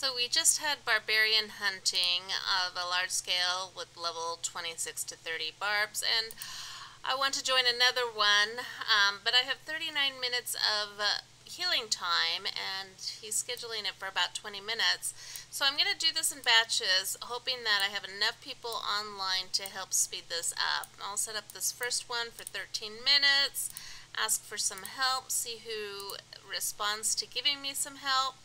So we just had barbarian hunting of a large scale with level 26 to 30 barbs and I want to join another one um, but I have 39 minutes of uh, healing time and he's scheduling it for about 20 minutes. So I'm going to do this in batches hoping that I have enough people online to help speed this up. I'll set up this first one for 13 minutes, ask for some help, see who responds to giving me some help.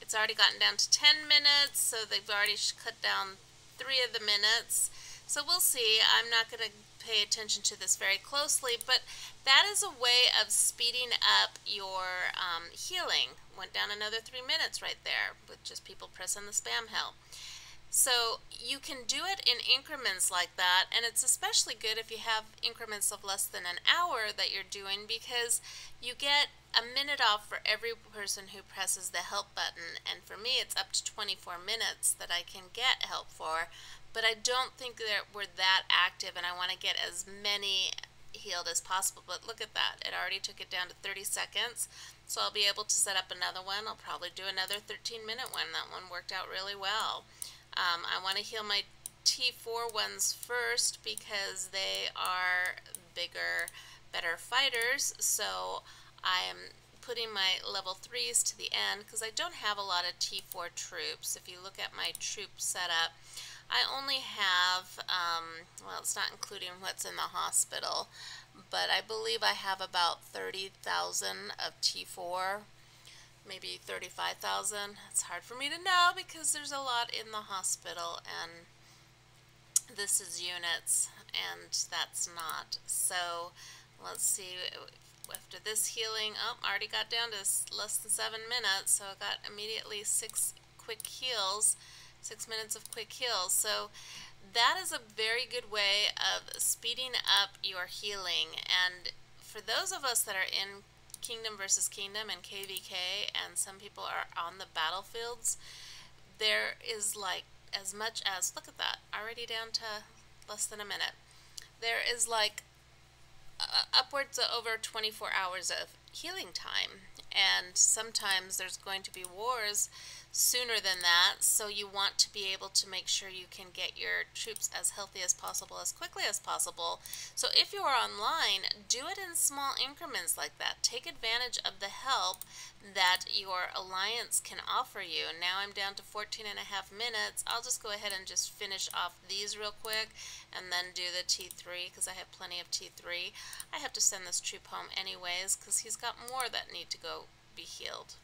It's already gotten down to 10 minutes, so they've already cut down three of the minutes. So we'll see. I'm not going to pay attention to this very closely, but that is a way of speeding up your um, healing. Went down another three minutes right there with just people pressing the spam help. So you can do it in increments like that, and it's especially good if you have increments of less than an hour that you're doing because you get a minute off for every person who presses the help button, and for me it's up to 24 minutes that I can get help for, but I don't think that we're that active, and I want to get as many healed as possible, but look at that. It already took it down to 30 seconds, so I'll be able to set up another one. I'll probably do another 13 minute one. That one worked out really well. Um, I want to heal my T4 ones first because they are bigger, better fighters. So I am putting my level 3s to the end because I don't have a lot of T4 troops. If you look at my troop setup, I only have, um, well, it's not including what's in the hospital, but I believe I have about 30,000 of T4 maybe 35,000. It's hard for me to know because there's a lot in the hospital and this is units and that's not. So let's see after this healing, oh, I already got down to less than seven minutes, so I got immediately six quick heals, six minutes of quick heals. So that is a very good way of speeding up your healing. And for those of us that are in Kingdom versus Kingdom and KVK, and some people are on the battlefields, there is like as much as, look at that, already down to less than a minute. There is like uh, upwards of over 24 hours of healing time, and sometimes there's going to be wars sooner than that. So you want to be able to make sure you can get your troops as healthy as possible, as quickly as possible. So if you are online, do it in small increments like that. Take advantage of the help that your alliance can offer you. Now I'm down to 14 and a half minutes. I'll just go ahead and just finish off these real quick and then do the T3 because I have plenty of T3. I have to send this troop home anyways because he's got more that need to go be healed.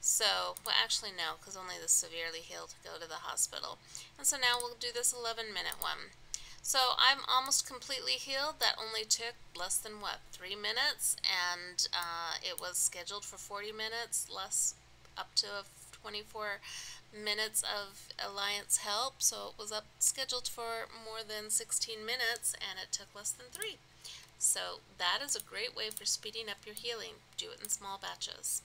So, well actually no, because only the severely healed go to the hospital. And so now we'll do this 11 minute one. So I'm almost completely healed. That only took less than, what, three minutes? And uh, it was scheduled for 40 minutes, less up to 24 minutes of Alliance help. So it was up scheduled for more than 16 minutes, and it took less than three. So that is a great way for speeding up your healing. Do it in small batches.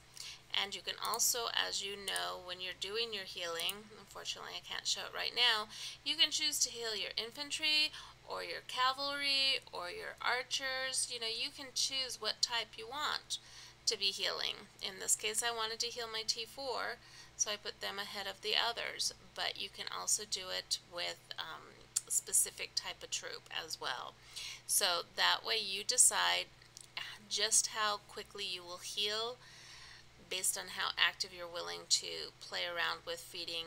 And you can also, as you know, when you're doing your healing, unfortunately I can't show it right now, you can choose to heal your infantry or your cavalry or your archers. You know, you can choose what type you want to be healing. In this case, I wanted to heal my T4, so I put them ahead of the others. But you can also do it with um, specific type of troop as well. So that way you decide just how quickly you will heal based on how active you're willing to play around with feeding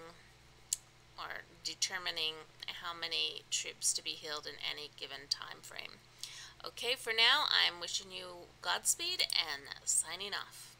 or determining how many troops to be healed in any given time frame. Okay, for now, I'm wishing you Godspeed and signing off.